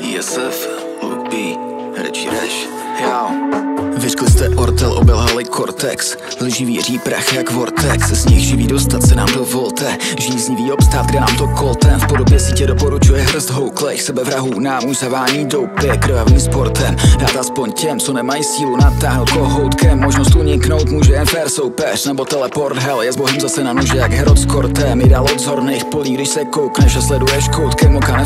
Yusuf, Rubi, Rich Yash, Yao. Vyřkli jste ortel, obelhali kortex. Lživý říprach jak vortex. Z nich živý dostat se nám dovolte Žíznivý obstát, kde nám to koltem. V podobě sítě doporučuje hrst houklech. Sebevrahů nám už zavání doupy. Krvavým sportem. Dát aspoň těm, co nemají sílu natáhnout kohoutkem Možnost uniknout může jen fair soupeř Nebo teleport. Hell je s bohem zase na nože jak Herod s kortem. Jdál od zorných polí, když se koukneš a sleduješ koutkem Oka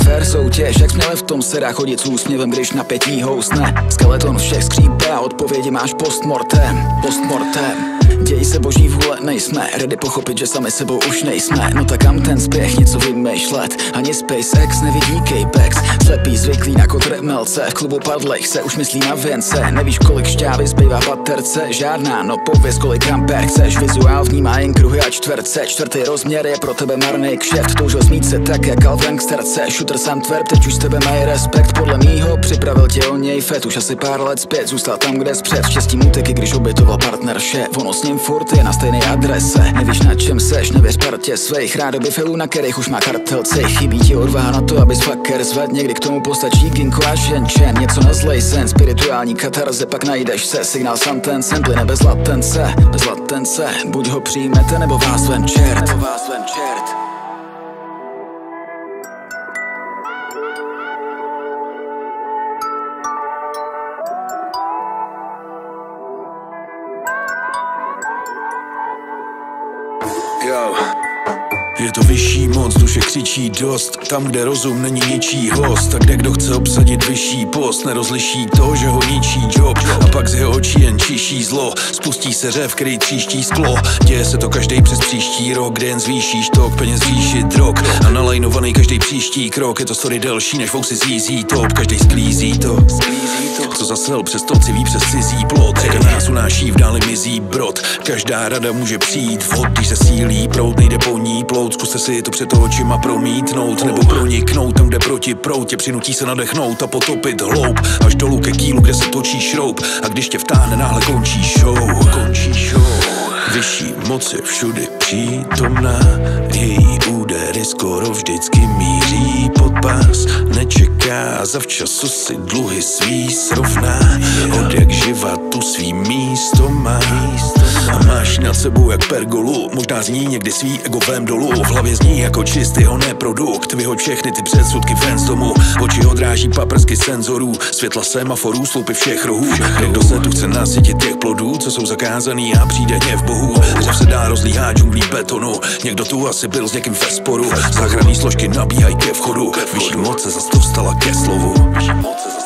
soutěž, jak směle v tom se dá chodit s úsměvem Když napětí housne. Skeleton všech skřípe a odpovědi máš postmortem Postmortem. Děj se boží vůle, nejsme. Ready pochopit, že sami sebou už nejsme. No tak kam ten spěch, něco vymýšlet? Ani SpaceX nevidí Capex. Slepý zvyklý na kotr melce. V klubu padlech se už myslí na věnce. Nevíš kolik šťávy zbývá baterce? Žádná, no pověz kolik amper chceš. Vizuál vnímá jen kruhy a čtverce. Čtvrtý rozměr je pro tebe marný kšeft. Toužil smít se tak jak Alvan Sterce Shooter sam teď už z tebe mají respekt. Podle mýho připravil tě o něj fet. Už asi pár let zpět, zůstal tam, kde zpřed Štěstí muteky, když obětoval partner vše Ono s ním furt je na stejné adrese. Nevíš na čem seš, nevěř partě svých Rádoby filů, na kterých už má kartel cej Chybí ti odvaha na to, abys fucker zved Někdy k tomu postačí ginko a ženčen Něco na zlej sen, spirituální katarze. Pak najdeš se, signál sam ten sem Plyne bez latence, bez latence. Buď ho přijmete, nebo vás ven čert. Nebo vás čert Yo. Je to vyšší moc, duše křičí dost. Tam, kde rozum není ničí host A kde kdo chce obsadit vyšší post? Nerozliší to, že ho ničí job. A pak z jeho očí jen čiší zlo. Spustí se řev, který tříští sklo. Děje se to každý přes příští rok Kde jen zvýšíš tok, peněz zvýšit drog A nalajnovaný každý příští krok. Je to story delší, než fousy zízí top. Každý sklízí to, Co zasel přes to civí přes cizí plot. Řeka nás unáší, v dále mizí brod. Každá rada může přijít vod Když se sílí prout, nejde po ní proud Zkuste si to před očima promítnout. Nebo proniknout tam, kde proti proutě Přinutí se nadechnout a potopit hloub. Až dolů ke kýlu, kde se točí šroub. A když tě vtáhne, náhle končí show. Končí show. Vyšší moc je všudy přítomná. Její údery skoro vždycky míří pod pás. Nečeká, zavčasu si dluhy svý srovná. Od jak živa tu svý místo má A máš nad sebou jak pergolu Možná zní někdy svý ego vem dolů. V hlavě zní jako čistýho neprodukt Vyhoď všechny ty předsudky ven z domu. Oči odráží paprsky senzorů Světla semaforů, sloupy všech rohů. Kdo se tu chce nasytit těch plodů Co jsou zakázaný a přijde hněv bohů Řev se dá rozlíhá džunglí betonu. Někdo tu asi byl s někým ve sporu. Záchranný složky nabíhají ke vchodu. Vyšší moc se zase dostala ke slovu. Vyšší moc se zase